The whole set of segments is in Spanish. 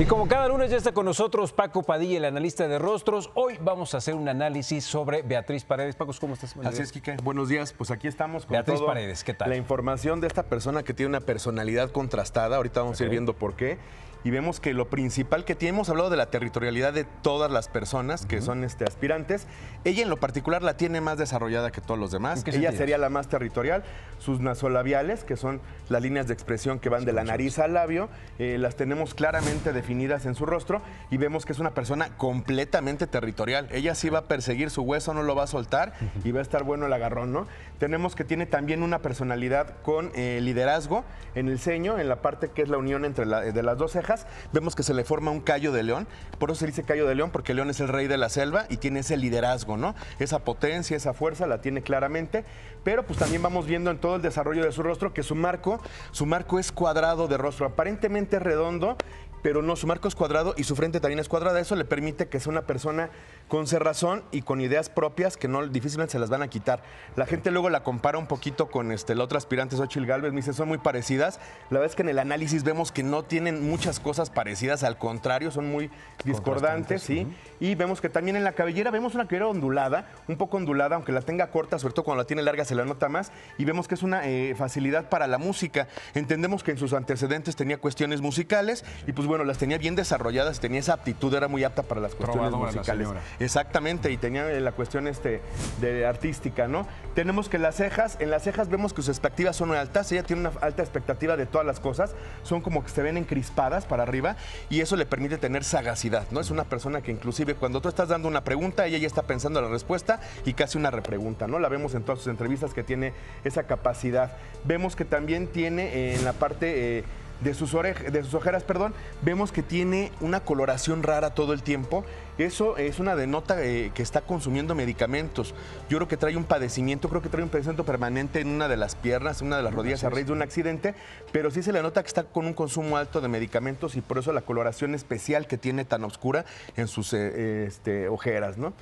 Y como cada lunes ya está con nosotros Paco Padilla, el analista de rostros, hoy vamos a hacer un análisis sobre Beatriz Paredes. Paco, ¿cómo estás? Buenos Así es, Kike. Buenos días. Pues aquí estamos con Beatriz todo Paredes, ¿qué tal? La información de esta persona que tiene una personalidad contrastada. Ahorita vamos a ir viendo por qué y vemos que lo principal que tiene, hemos hablado de la territorialidad de todas las personas que son este, aspirantes, ella en lo particular la tiene más desarrollada que todos los demás. Ella sería la más territorial. Sus nasolabiales, que son las líneas de expresión que van de la nariz al labio, eh, las tenemos claramente definidas en su rostro y vemos que es una persona completamente territorial. Ella sí va a perseguir su hueso, no lo va a soltar y va a estar bueno el agarrón, ¿no? Tenemos que tiene también una personalidad con eh, liderazgo en el ceño, en la parte que es la unión entre de las dos cejas vemos que se le forma un callo de león. Por eso se dice callo de león, porque león es el rey de la selva y tiene ese liderazgo, ¿no? Esa potencia, esa fuerza la tiene claramente. Pero pues también vamos viendo en todo el desarrollo de su rostro que su marco, su marco es cuadrado de rostro, aparentemente redondo, pero no, su marco es cuadrado y su frente también es cuadrada. Eso le permite que sea una persona con cerrazón y con ideas propias que no difícilmente se las van a quitar. La gente luego la compara un poquito con este, la otra aspirante, Xochitl Galvez, me dice, son muy parecidas. La verdad es que en el análisis vemos que no tienen muchas cosas parecidas, al contrario, son muy discordantes, ¿sí? Y vemos que también en la cabellera vemos una cabellera ondulada, un poco ondulada, aunque la tenga corta, sobre todo cuando la tiene larga se la nota más, y vemos que es una eh, facilidad para la música. Entendemos que en sus antecedentes tenía cuestiones musicales y pues bueno, las tenía bien desarrolladas, tenía esa aptitud, era muy apta para las cuestiones musicales. Exactamente, y tenía eh, la cuestión este, de artística, ¿no? Tenemos que las cejas, en las cejas vemos que sus expectativas son altas, ella tiene una alta expectativa de todas las cosas, son como que se ven encrispadas para arriba y eso le permite tener sagacidad, ¿no? Es una persona que inclusive cuando tú estás dando una pregunta, ella ya está pensando la respuesta y casi una repregunta, ¿no? La vemos en todas sus entrevistas que tiene esa capacidad. Vemos que también tiene eh, en la parte... Eh, de sus, de sus ojeras, perdón, vemos que tiene una coloración rara todo el tiempo. Eso es una denota eh, que está consumiendo medicamentos. Yo creo que trae un padecimiento, creo que trae un padecimiento permanente en una de las piernas, en una de las rodillas a raíz de un accidente, pero sí se le nota que está con un consumo alto de medicamentos y por eso la coloración especial que tiene tan oscura en sus eh, este, ojeras, ¿no?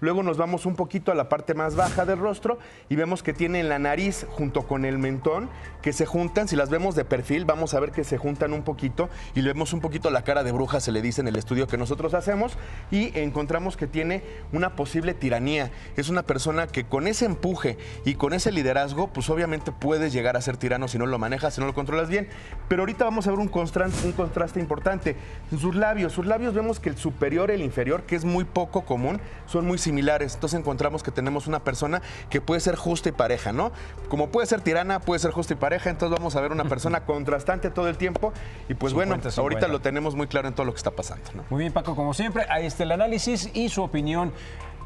Luego nos vamos un poquito a la parte más baja del rostro y vemos que tiene la nariz junto con el mentón que se juntan. Si las vemos de perfil, vamos a ver que se juntan un poquito y le vemos un poquito la cara de bruja, se le dice en el estudio que nosotros hacemos y encontramos que tiene una posible tiranía. Es una persona que con ese empuje y con ese liderazgo, pues obviamente puedes llegar a ser tirano si no lo manejas, si no lo controlas bien. Pero ahorita vamos a ver un contraste, un contraste importante. Sus labios, sus labios vemos que el superior el inferior, que es muy poco común, son muy similares. Entonces encontramos que tenemos una persona que puede ser justa y pareja, ¿no? Como puede ser tirana, puede ser justa y pareja, entonces vamos a ver una persona contrastante todo el tiempo y pues bueno, ahorita lo tenemos muy claro en todo lo que está pasando. Muy bien, Paco, como siempre, ahí está el análisis y su opinión.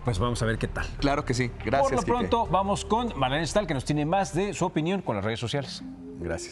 Pues vamos a ver qué tal. Claro que sí. Gracias. Por lo pronto, vamos con Marlene Stahl, que nos tiene más de su opinión con las redes sociales. Gracias.